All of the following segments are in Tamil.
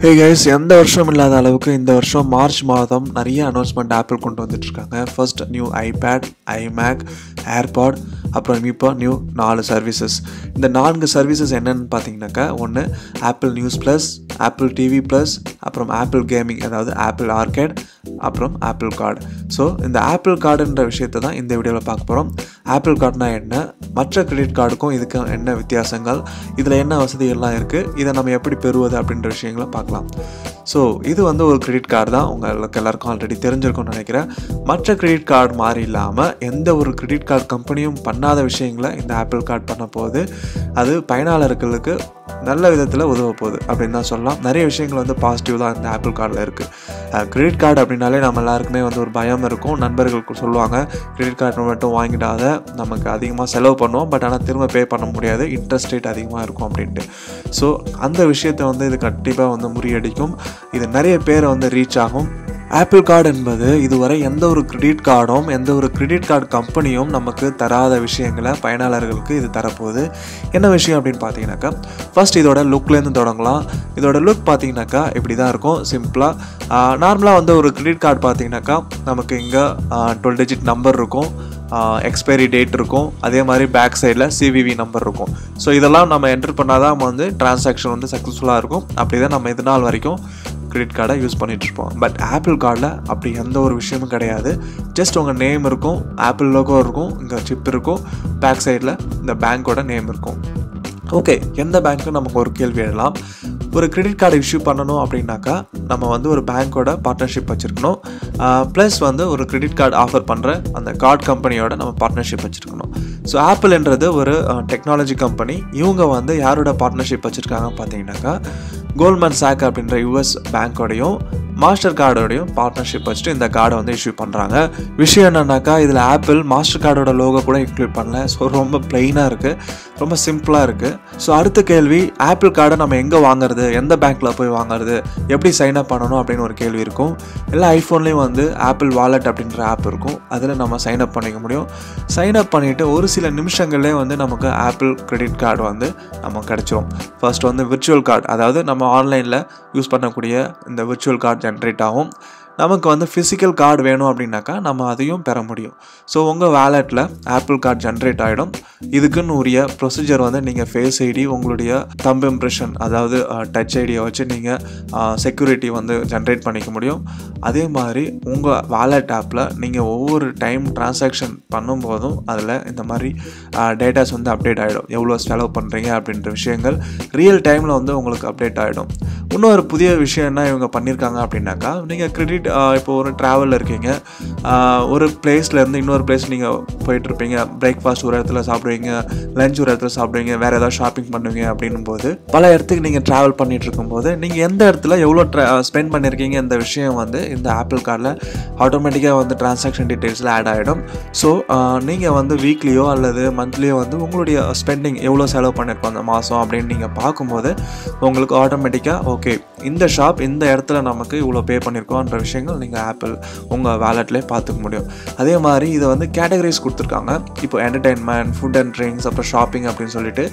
ஹே கைஸ் எந்த வருஷம் இல்லாத அளவுக்கு இந்த வருஷம் மார்ச் மாதம் நிறைய அனௌன்ஸ்மெண்ட் ஆப்பிள் கொண்டு வந்துட்டுருக்காங்க. First new iPad iMac AirPod அப்புறம் இப்போ நியூ நாலு சர்வீசஸ் இந்த நான்கு சர்வீசஸ் என்னென்னு பார்த்தீங்கன்னாக்கா ஒன்று Apple News Plus Apple TV Plus அப்புறம் ஆப்பிள் கேமிங் அதாவது ஆப்பிள் ஆர்கேட் அப்புறம் ஆப்பிள் கார்டு ஸோ இந்த ஆப்பிள் கார்டுன்ற விஷயத்தை தான் இந்த வீடியோவில் பார்க்க போகிறோம் ஆப்பிள் கார்டுனா என்ன? மற்ற கிரெடிட் கார்டுக்கும் இதுக்கு என்ன வித்தியாசங்கள்? இதில் என்ன வசதிகள்லாம் இருக்குது இதை நம்ம எப்படி பெறுவது அப்படின்ற விஷயங்களை பார்க்கலாம். ஸோ இது வந்து ஒரு கிரெடிட் கார்டு தான். உங்களுக்கு எல்லாருக்கும் ஆல்ரெடி தெரிஞ்சிருக்கும்னு நினைக்கிறேன். மற்ற கிரெடிட் கார்டு மாதிரி இல்லாமல் எந்த ஒரு கிரெடிட் கார்டு கம்பெனியும் பண்ணாத விஷயங்களை இந்த ஆப்பிள் கார்டு பண்ண போகுது. அது பயனாளர்களுக்கு நல்ல விதத்தில் உதவ போகுது அப்படின்னு தான் சொல்லலாம். நிறைய விஷயங்கள் வந்து பாசிட்டிவ் தான் இந்த ஆப்பிள் கார்டில் இருக்குது கிரெடிட் கார்டு அப்படின்னாலே நம்ம எல்லாருக்குமே வந்து ஒரு பயம் இருக்கும். நண்பர்களுக்கு சொல்லுவாங்க கிரெடிட் கார்டு மட்டும் வாங்கிடாத. நமக்கு அதிகமாக செலவு பண்ணுவோம். பட் ஆனால் திரும்ப பே பண்ண முடியாது. இன்ட்ரெஸ்ட் ரேட் அதிகமாக இருக்கும். அப்படின்ட்டு. ஸோ அந்த விஷயத்தை வந்து இது கண்டிப்பாக வந்து முறியடிக்கும். இது நிறைய பேரை வந்து ரீச் ஆகும். ஆப்பிள் கார்டு என்பது இதுவரை எந்த ஒரு கிரெடிட் கார்டும் எந்த ஒரு கிரெடிட் கார்டு கம்பெனியும் நமக்கு தராத விஷயங்களை பயனாளர்களுக்கு இது தரப்போகுது. என்ன விஷயம் அப்படின்னு பார்த்தீங்கன்னாக்கா ஃபர்ஸ்ட் இதோட லுக்லேருந்து தொடங்கலாம். இதோட லுக் பார்த்தீங்கன்னாக்கா இப்படி தான் இருக்கும் சிம்பிளாக நார்மலாக வந்து ஒரு கிரெடிட் கார்டு பார்த்தீங்கன்னாக்கா நமக்கு இங்கே டுவெல் டிஜிட் நம்பர் இருக்கும். எக்ஸ்பைரி டேட் இருக்கும். அதே மாதிரி பேக் சைடில் சிவிவி நம்பர் இருக்கும். ஸோ இதெல்லாம் நம்ம என்டர் பண்ணால் தான் நம்ம வந்து டிரான்சாக்ஷன் வந்து சக்ஸஸ்ஃபுல்லாக இருக்கும். அப்படி தான் நம்ம இது நாள் வரைக்கும் கிரெடிட் கார்டை யூஸ் பண்ணிகிட்ருப்போம் இருப்போம் பட் ஆப்பிள் கார்டில் அப்படி எந்த ஒரு விஷயமும் கிடையாது. ஜஸ்ட் உங்கள் நேம் இருக்கும் ஆப்பிள் லோகோ இருக்கும் இந்த சிப் இருக்கும் பேக் சைடில் இந்த பேங்க்கோட நேம் இருக்கும். ஓகே எந்த பேங்க்கும் நமக்கு ஒரு கேள்வி எழலாம். ஒரு கிரெடிட் கார்டு இஷ்யூ பண்ணணும் அப்படின்னாக்கா நம்ம வந்து ஒரு பேங்க்கோட பார்ட்னர்ஷிப் வச்சுருக்கணும். ப்ளஸ் வந்து ஒரு கிரெடிட் கார்டு ஆஃபர் பண்ணுற அந்த கார்டு கம்பெனியோட நம்ம பார்ட்னர்ஷிப் வச்சுருக்கணும். ஸோ ஆப்பிள்ன்றது ஒரு டெக்னாலஜி கம்பெனி இவங்க வந்து யாரோட பார்ட்னர்ஷிப் வச்சுருக்காங்க பார்த்தீங்கன்னாக்கா கோல்மன் சாக் அப்படின்ற யூஎஸ் பேங்க்கோடையும் மாஸ்டர் கார்டோடையும் பார்ட்னர்ஷிப் வச்சுட்டு இந்த கார்டை வந்து இஷ்யூ பண்ணுறாங்க விஷயம் என்னன்னாக்கா இதில் ஆப்பிள் மாஸ்டர் கார்டோட லோகோ கூட இன்க்ளூட் பண்ணல. ஸோ ரொம்ப பிளெயினாக இருக்குது ரொம்ப சிம்பிளாக இருக்குது ஸோ அடுத்த கேள்வி ஆப்பிள் கார்டை நம்ம எங்கே வாங்குறது? எந்த பேங்க்கில் போய் வாங்குறது? எப்படி சைன் அப் பண்ணணும் அப்படின்னு ஒரு கேள்வி இருக்கும். எல்லா ஐஃபோன்லேயும் வந்து ஆப்பிள் வாலெட் அப்படின்ற ஆப் இருக்கும். அதில் நம்ம சைன் அப் பண்ணிக்க முடியும். சைன் அப் பண்ணிவிட்டு ஒரு சில நிமிஷங்கள்லேயே வந்து நமக்கு ஆப்பிள் கிரெடிட் கார்டு வந்து நமக்கு கிடச்சிரும். ஃபர்ஸ்ட் வந்து விர்ச்சுவல் கார்டு அதாவது நம்ம ஆன்லைனில் யூஸ் பண்ணக்கூடிய இந்த விர்ச்சுவல் கார்டு ஜென்ரேட் ஆகும். நமக்கு வந்து ஃபிசிக்கல் கார்டு வேணும் அப்படின்னாக்கா நம்ம அதையும் பெற முடியும். ஸோ உங்கள் வேலெட்டில் ஆப்பிள் கார்டு ஜென்ரேட் ஆகிடும் இதுக்குன்னு உரிய ப்ரொசீஜர் வந்து நீங்கள் ஃபேஸ் ஐடி உங்களுடைய தம்பு இம்ப்ரெஷன் அதாவது டச் ஐடியை வச்சு நீங்கள் செக்யூரிட்டி வந்து ஜென்ரேட் பண்ணிக்க முடியும். அதே மாதிரி உங்கள் வேலெட் ஆப்பில் நீங்கள் ஒவ்வொரு டைம் டிரான்சாக்ஷன் பண்ணும்போதும் அதில் இந்த மாதிரி டேட்டாஸ் வந்து அப்டேட் ஆகிடும் எவ்வளோ செலவு பண்ணுறீங்க அப்படின்ற விஷயங்கள் ரியல் டைமில் வந்து உங்களுக்கு அப்டேட் ஆகிடும் இன்னொரு புதிய விஷயம் என்ன இவங்க பண்ணியிருக்காங்க அப்படின்னாக்கா நீங்கள் கிரெடிட் இப்போ ஒரு ட்ராவலில் இருக்கீங்க ஒரு பிளேஸ்லேருந்து இன்னொரு பிளேஸ் நீங்கள் போயிட்டுருப்பீங்க. பிரேக்ஃபாஸ்ட் ஒரு இடத்துல சாப்பிடுவீங்க லஞ்ச் ஒரு இடத்துல சாப்பிடுவீங்க வேறு ஏதாவது ஷாப்பிங் பண்ணுவீங்க அப்படின்னும் போது பல இடத்துக்கு நீங்கள் ட்ராவல் பண்ணிகிட்டு இருக்கும்போது நீங்கள் எந்த இடத்துல எவ்வளோ ட்ரா ஸ்பெண்ட் பண்ணியிருக்கீங்க இந்த விஷயம் வந்து இந்த ஆப்பிள் கார்டில் ஆட்டோமேட்டிக்காக வந்து டிரான்சாக்ஷன் டீட்டெயில்ஸில் ஆட் ஆகிடும் ஸோ நீங்கள் வந்து வீக்லியோ அல்லது மந்த்லியோ வந்து உங்களுடைய ஸ்பெண்டிங் எவ்வளோ செலவு பண்ணியிருக்கோம் அந்த மாதம் அப்படின்னு நீங்கள் பார்க்கும்போது உங்களுக்கு ஆட்டோமேட்டிக்காக ஓகே இந்த ஷாப் இந்த இடத்துல நமக்கு இவ்வளோ பே பண்ணியிருக்கோன்ற விஷயங்கள் நீங்கள் ஆப்பிள் உங்கள் வேலெட்லேயே பார்த்துக்க முடியும். அதே மாதிரி இதை வந்து கேட்டகரிஸ் கொடுத்துருக்காங்க. இப்போ என்டர்டெயின்மெண்ட் ஃபுட் அண்ட் ட்ரிங்க்ஸ் அப்புறம் ஷாப்பிங் அப்படின்னு சொல்லிட்டு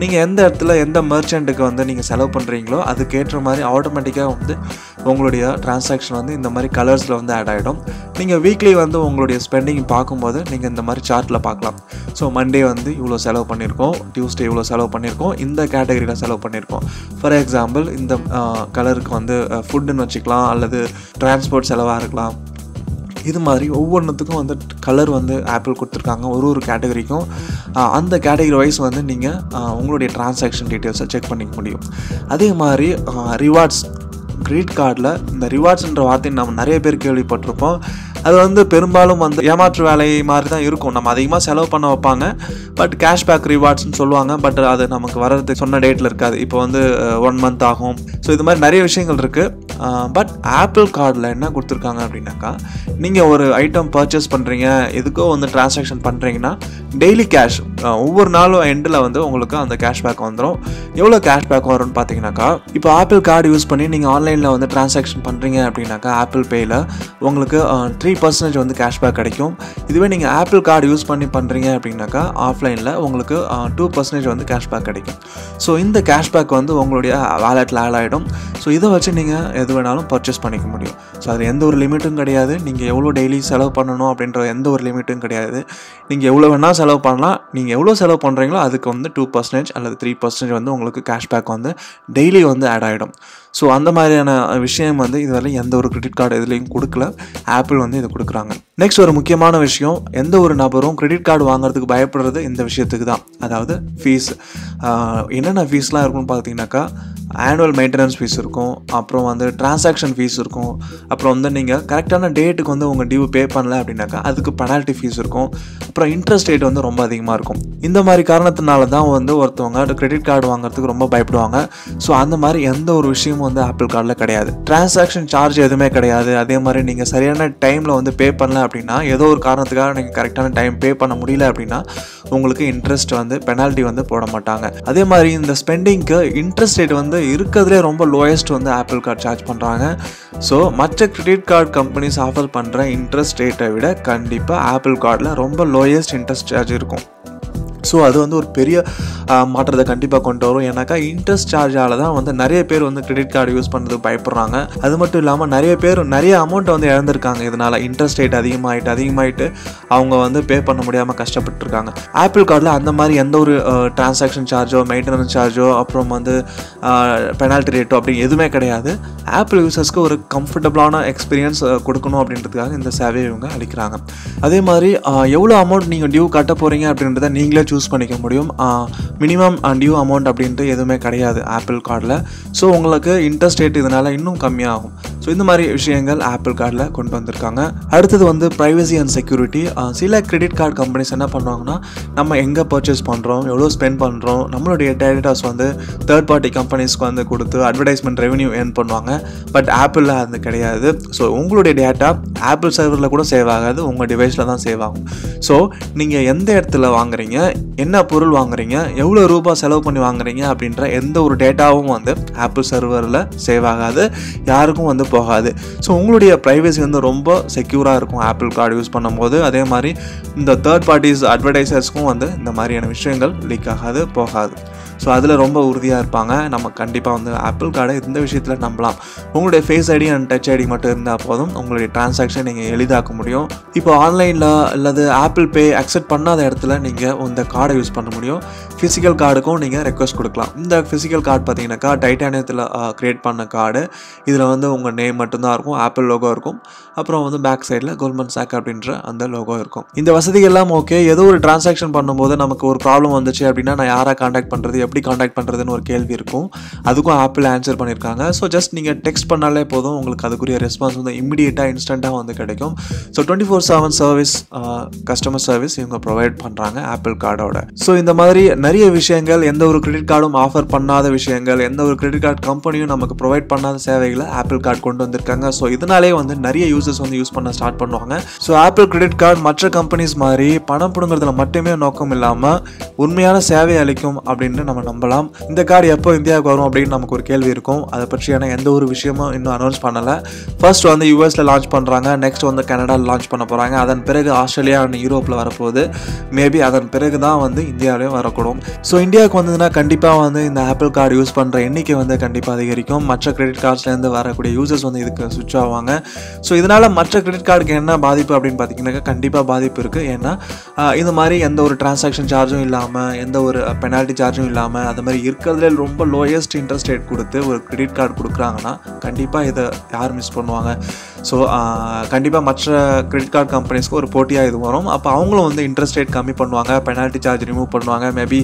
நீங்கள் எந்த இடத்துல எந்த மர்ச்சண்ட்டுக்கு வந்து நீங்கள் செலவு பண்ணுறீங்களோ அதுக்கேற்ற மாதிரி ஆட்டோமேட்டிக்காக வந்து உங்களுடைய டிரான்சாக்ஷன் வந்து இந்த மாதிரி கலர்ஸில் வந்து ஆட் ஆகிடும் நீங்கள் வீக்லி வந்து உங்களுடைய ஸ்பெண்டிங் பார்க்கும்போது நீங்கள் இந்த மாதிரி சார்ட்டில் பார்க்கலாம். ஸோ மண்டே வந்து இவ்வளோ செலவு பண்ணியிருக்கோம் டியூஸ்டே இவ்வளோ செலவு பண்ணியிருக்கோம் இந்த கேட்டகரியில் செலவு பண்ணியிருக்கோம் ஃபார் எக்ஸாம்பிள் இந்த கலருக்கு வந்து ஃபுட்டுன்னு வச்சுக்கலாம் அல்லது டிரான்ஸ்போர்ட் செலவாக இருக்கலாம். இது மாதிரி ஒவ்வொன்றுத்துக்கும் வந்து கலர் வந்து ஆப்பிள் கொடுத்துருக்காங்க ஒரு ஒரு கேட்டகரிக்கும் அந்த கேட்டகரி வைஸ் வந்து நீங்கள் உங்களுடைய டிரான்சாக்ஷன் டீட்டெயில்ஸை செக் பண்ணிக்க முடியும். அதே மாதிரி ரிவார்ட்ஸ் கிரெடிட் கார்டில் இந்த ரிவார்ட்ஸ்ன்ற வார்த்தை நம்ம நிறைய பேர் கேள்விப்பட்டிருப்போம். அது வந்து பெரும்பாலும் வந்து ஏமாற்று வேலை மாதிரி தான் இருக்கும். நம்ம அதிகமாக செலவு பண்ண வைப்பாங்க. பட் கேஷ்பேக் ரிவார்ட்ஸ்னு சொல்லுவாங்க. பட் அது நமக்கு வர்றது சொன்ன டேட்டில் இருக்காது. இப்போ வந்து ஒன் மந்த் ஆகும். ஸோ இது மாதிரி நிறைய விஷயங்கள் இருக்குது பட் ஆப்பிள் கார்டில் என்ன கொடுத்துருக்காங்க அப்படின்னாக்கா நீங்கள் ஒரு ஐட்டம் பர்ச்சேஸ் பண்ணுறீங்க எதுக்கோ வந்து டிரான்சாக்ஷன் பண்ணுறீங்கன்னா டெய்லி கேஷ் ஒவ்வொரு நாளும் எண்டில் வந்து உங்களுக்கு அந்த கேஷ்பேக் வந்துடும் எவ்வளோ கேஷ்பேக் வரும்னு பார்த்தீங்கன்னாக்கா இப்போ ஆப்பிள் கார்டு யூஸ் பண்ணி நீங்கள் ஆன்லைனில் வந்து டிரான்சாக்ஷன் பண்ணுறீங்க அப்படின்னாக்கா ஆப்பிள் பேயில் உங்களுக்கு த்ரீ த்ரீ பர்சன்டேஜ் வந்து கேஷ்பேக் கிடைக்கும். இதுவே நீங்கள் ஆப்பிள் கார்டு யூஸ் பண்ணி பண்ணுறீங்க அப்படின்னாக்கா ஆஃப்லைனில் உங்களுக்கு டூ பர்சன்டேஜ் வந்து கேஷ்பேக் கிடைக்கும். ஸோ இந்த கேஷ்பேக் வந்து உங்களுடைய வேலெட்டில் ஆட் ஆகிடும் ஸோ இதை வச்சு நீங்கள் எது வேணாலும் பர்ச்சேஸ் பண்ணிக்க முடியும். ஸோ அது எந்த ஒரு லிமிட்டும் கிடையாது. நீங்கள் எவ்வளோ டெய்லி செலவு பண்ணணும் அப்படின்ற எந்த ஒரு லிமிட்டும் கிடையாது. நீங்கள் எவ்வளோ வேணால் செலவு பண்ணலாம். நீங்கள் எவ்வளோ செலவு பண்ணுறீங்களோ அதுக்கு வந்து டூ பர்சன்டேஜ் அல்லது த்ரீ பர்சன்டேஜ் வந்து உங்களுக்கு கேஷ்பேக் வந்து டெய்லி வந்து ஆட் ஆகிடும் ஸோ அந்த மாதிரியான விஷயம் வந்து இதுவரை எந்த ஒரு கிரெடிட் கார்டு இதுலேயும் கொடுக்கல. ஆப்பிள் வந்து இதை கொடுக்குறாங்க. நெக்ஸ்ட் ஒரு முக்கியமான விஷயம் எந்த ஒரு நபரும் கிரெடிட் கார்டு வாங்குறதுக்கு பயப்படுறது இந்த விஷயத்துக்கு தான் அதாவது ஃபீஸ் என்னென்ன ஃபீஸ்லாம் இருக்கும்னு பார்த்தீங்கன்னாக்கா ஆனுவல் மெயின்டெனன்ஸ் ஃபீஸ் இருக்கும். அப்புறம் வந்து டிரான்சாக்ஷன் ஃபீஸ் இருக்கும். அப்புறம் வந்து நீங்கள் கரெக்டான டேட்டுக்கு வந்து உங்கள் டியூ பே பண்ணல அப்படின்னாக்கா அதுக்கு பெனால்ட்டி ஃபீஸ் இருக்கும். அப்புறம் இன்ட்ரெஸ்ட் ரேட் வந்து ரொம்ப அதிகமாக இருக்கும். இந்த மாதிரி காரணத்தினால தான் வந்து ஒருத்தவங்க கிரெடிட் கார்டு வாங்குறதுக்கு ரொம்ப பயப்படுவாங்க. ஸோ அந்த மாதிரி எந்த ஒரு விஷயமும் வந்து ஆப்பிள் கார்டில் கிடையாது. டிரான்சாக்ஷன் சார்ஜ் எதுவுமே கிடையாது. அதே மாதிரி நீங்கள் சரியான டைமில் வந்து பே பண்ணல அப்படின்னா ஏதோ ஒரு காரணத்துக்காக நீங்கள் கரெக்டான டைம் பே பண்ண முடியல அப்படின்னா உங்களுக்கு இன்ட்ரெஸ்ட் வந்து பெனால்ட்டி வந்து போட மாட்டாங்க. அதே மாதிரி இந்த ஸ்பெண்டிங்க்கு இன்ட்ரெஸ்ட் ரேட் வந்து இருக்கிறதுலே ரொம்ப லோயஸ்ட் வந்து ஆப்பிள் கார்டு சார்ஜ் பண்ணுறாங்க ஸோ மற்ற கிரெடிட் கார்டு கம்பெனிஸ் ஆஃபர் பண்ணுற இன்ட்ரெஸ்ட் ரேட்டை விட கண்டிப்பாக ஆப்பிள் கார்டில் ரொம்ப லோயஸ்ட் இன்ட்ரெஸ்ட் சார்ஜ் இருக்கும். ஸோ அது வந்து ஒரு பெரிய மாற்றத்தை கண்டிப்பாக கொண்டு வரும். ஏன்னாக்கா இன்ட்ரெஸ்ட் சார்ஜால் தான் வந்து நிறைய பேர் வந்து கிரெடிட் கார்டு யூஸ் பண்ணுறது பயப்படுறாங்க. அது மட்டும் இல்லாமல் நிறைய பேர் நிறைய அமௌண்ட்டை வந்து இழந்திருக்காங்க. இதனால் இன்ட்ரெஸ்ட் ரேட் அதிகமாகிட்டு அதிகமாகிட்டு அவங்க வந்து பே பண்ண முடியாமல் கஷ்டப்பட்டுருக்காங்க. ஆப்பிள் கார்டில் அந்த மாதிரி எந்த ஒரு டிரான்சாக்ஷன் சார்ஜோ மெயின்டெனன்ஸ் சார்ஜோ அப்புறம் வந்து பெனால்ட்டி ரேட்டோ அப்படி எதுவுமே கிடையாது. ஆப்பிள் யூசர்ஸ்க்கு ஒரு கம்ஃபர்டபுளான எக்ஸ்பீரியன்ஸ் கொடுக்கணும் அப்படின்றதுக்காக இந்த சேவையை இவங்க அளிக்கிறாங்க. அதே மாதிரி எவ்வளோ அமௌண்ட் நீங்கள் டியூ கட்ட போகிறீங்க அப்படின்றத நீங்களே சூஸ் பண்ணிக்க முடியும். மினிமம் டியூ அமௌண்ட் அப்படின்ட்டு எதுவுமே கிடையாது ஆப்பிள் கார்டில். ஸோ உங்களுக்கு இன்ட்ரெஸ்ட் ரேட் இதனால் இன்னும் கம்மியாகும். ஸோ இந்த மாதிரி விஷயங்கள் ஆப்பிள் கார்டில் கொண்டு வந்திருக்காங்க. அடுத்தது வந்து ப்ரைவசி அண்ட் செக்யூரிட்டி சில கிரெடிட் கார்டு கம்பெனிஸ் என்ன பண்ணுவாங்கன்னா நம்ம எங்கே பர்ச்சேஸ் பண்ணுறோம் எவ்வளோ ஸ்பெண்ட் பண்ணுறோம் நம்மளுடைய டேட்டாஸ் வந்து தேர்ட் பார்ட்டி கம்பெனிஸ்க்கு வந்து கொடுத்து அட்வர்டைஸ்மெண்ட் ரெவன்யூ ஏர்ன் பண்ணுவாங்க. பட் ஆப்பிளில் அது கிடையாது. ஸோ உங்களுடைய டேட்டா ஆப்பிள் சர்வரில் கூட சேவ் ஆகாது உங்கள் டிவைஸில் தான் சேவ் ஆகும். ஸோ நீங்கள் எந்த இடத்துல வாங்குறீங்க என்ன பொருள் வாங்குறீங்க எவ்வளோ ரூபாய் செலவு பண்ணி வாங்குறீங்க அப்படின்ற எந்த ஒரு டேட்டாவும் வந்து ஆப்பிள் சர்வரில் சேவ் ஆகாது. யாருக்கும் வந்து போகாது. ஸோ உங்களுடைய ப்ரைவசி வந்து ரொம்ப செக்யூராக இருக்கும். ஆப்பிள் கார்டு யூஸ் பண்ணும்போது. அதே மாதிரி இந்த தேர்ட் பார்ட்டிஸ் அட்வர்டைசர்ஸ்க்கும் வந்து இந்த மாதிரியான விஷயங்கள் லீக் ஆகாது போகாது. ஸோ அதில் ரொம்ப உறுதியாக இருப்பாங்க. நம்ம கண்டிப்பாக வந்து ஆப்பிள் கார்டை இந்த விஷயத்தில் நம்பலாம். உங்களுடைய face ID and touch ID மட்டும் இருந்தால் போதும். உங்களுடைய டிரான்சாக்ஷன் நீங்கள் எளிதாக்க முடியும். இப்போ ஆன்லைனில் அல்லது ஆப்பிள் பே அக்செப்ட் பண்ணாத இடத்துல நீங்கள் இந்த கார்டை யூஸ் பண்ண முடியும். ஃபிசிக்கல் கார்டுக்கும் நீங்கள் ரெக்வஸ்ட் கொடுக்கலாம். இந்த ஃபிசிக்கல் கார்டு பார்த்தீங்கன்னாக்கா டைட்டானியத்தில் க்ரியேட் பண்ண கார்டு இதில் வந்து உங்கள் நேம் மட்டும்தான் இருக்கும். ஆப்பிள் லோகோ இருக்கும். அப்புறம் வந்து பேக் சைடில் கோல்மன் சாக் அப்படின்ற அந்த லோகோ இருக்கும். இந்த வசதிகள்லாம் ஓகே ஏதோ ஒரு டிரான்சாக்ஷன் பண்ணும்போது நமக்கு ஒரு ப்ராப்ளம் வந்துச்சு அப்படின்னா நான் யாரை காண்டாக்ட் பண்ணுறது எப்படி காண்டாக்ட் பண்ணுறதுன்னு ஒரு கேள்வி இருக்கும். அதுக்கும் ஆப்பிள் ஆன்சர் பண்ணியிருக்காங்க ஸோ ஜஸ்ட் நீங்கள் டெக்ஸ்ட் பண்ணாலே போதும். உங்களுக்கு அதுக்குரிய ரெஸ்பான்ஸ் வந்து இமீடியட்டாக இன்ஸ்டண்ட்டாக வந்து கிடைக்கும். So twenty four seven service customer service இவங்க ப்ரொவைட் பண்ணுறாங்க ஆப்பிள் கார்டோட ஸோ இந்த மாதிரி நிறைய விஷயங்கள் எந்த ஒரு கிரெடிட் கார்டும் ஆஃபர் பண்ணாத விஷயங்கள் எந்த ஒரு கிரெடிட் கார்டு கம்பெனியும் நமக்கு ப்ரொவைட் பண்ணாத சேவைகளை ஆப்பிள் கார்டு கொண்டு வந்திருக்காங்க. ஸோ இதனாலே வந்து நிறைய யூசர்ஸ் வந்து யூஸ் பண்ண ஸ்டார்ட் பண்ணுவாங்க. ஸோ ஆப்பிள் கிரெடிட் கார்டு மற்ற கம்பெனிஸ் மாதிரி பணம் பிடுங்கிறதுல மட்டுமே நோக்கம் இல்லாமல் உண்மையான சேவை அளிக்கும் அப்படின்னு நம்ம நம்பலாம். இந்த கார்டு எப்போ இந்தியாவுக்கு வரும் அப்படின்னு நமக்கு ஒரு கேள்வி இருக்கும். அதை பற்றியான எந்த ஒரு விஷயமும் இன்னும் அனௌன்ஸ் பண்ணலை. ஃபர்ஸ்ட் வந்து யூஎஸில் லான்ச் பண்ணுறாங்க நெக்ஸ்ட் வந்து கனடாவில் லான்ச் பண்ண போகிறாங்க அதன் பிறகு ஆஸ்திரேலியா அண்ட் யூரோப்பில் வரப்போகுது. மேபி அதன் பிறகு தான் வந்து இந்தியாவிலேயும் வரக்கூடும். ஸோ இந்தியாவுக்கு வந்ததுன்னா கண்டிப்பாக வந்து இந்த ஆப்பிள் கார்டு யூஸ் பண்ணுற எண்ணிக்கை வந்து கண்டிப்பாக அதிகரிக்கும். மற்ற கிரெடிட் கார்ட்ஸ்லேருந்து வரக்கூடிய யூசர்ஸ் வந்து இதுக்கு சுவிட்ச் ஆவாங்க. ஸோ இதனால் மற்ற கிரெடிட் கார்டுக்கு என்ன பாதிப்பு அப்படின்னு பார்த்தீங்கன்னாக்கா கண்டிப்பாக பாதிப்பு இருக்குது ஏன்னா இந்த மாதிரி எந்த ஒரு டிரான்சாக்ஷன் சார்ஜும் இல்லாமல் எந்த ஒரு பெனால்ட்டி சார்ஜும் இல்லாமல் அது மாதிரி இருக்கிறதுல ரொம்ப லோயஸ்ட் இன்ட்ரெஸ்ட் ரேட் கொடுத்து ஒரு கிரெடிட் கார்டு கொடுக்குறாங்கன்னா கண்டிப்பாக இதை யார் மிஸ் பண்ணுவாங்க? ஸோ கண்டிப்பாக மற்ற கிரெடிட் கார்டு கம்பெனிஸ்க்கு ஒரு போட்டியாக இது வரும். அப்போ அவங்களும் வந்து இன்ட்ரெஸ்ட் ரேட் கம்மி பண்ணுவாங்க பெனால்ட்டி சார்ஜ் ரிமூவ் பண்ணுவாங்க. மேபி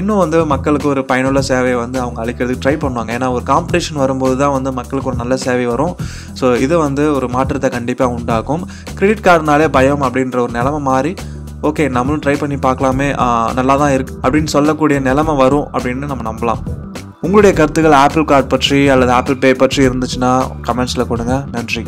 இன்னும் வந்து மக்களுக்கு ஒரு பயனுள்ள சேவையை வந்து அவங்க அளிக்கிறதுக்கு ட்ரை பண்ணுவாங்க. ஏன்னா ஒரு காம்படிஷன் வரும்போது தான் வந்து மக்களுக்கு ஒரு நல்ல சேவை வரும். ஸோ இது வந்து ஒரு மாற்றத்தை கண்டிப்பாக உண்டாக்கும். கிரெடிட் கார்டுனாலே பயம் அப்படின்ற ஒரு நிலமை மாறி ஓகே நம்மளும் ட்ரை பண்ணி பார்க்கலாமே நல்லா தான் இருக்குது அப்படின்னு சொல்லக்கூடிய நிலமை வரும் அப்படின்னு நம்ம நம்பலாம். உங்களுடைய கருத்துக்கள் ஆப்பிள் கார்டு பற்றி அல்லது ஆப்பிள் பே பற்றி இருந்துச்சுன்னா கமெண்ட்ஸில் கொடுங்க. நன்றி.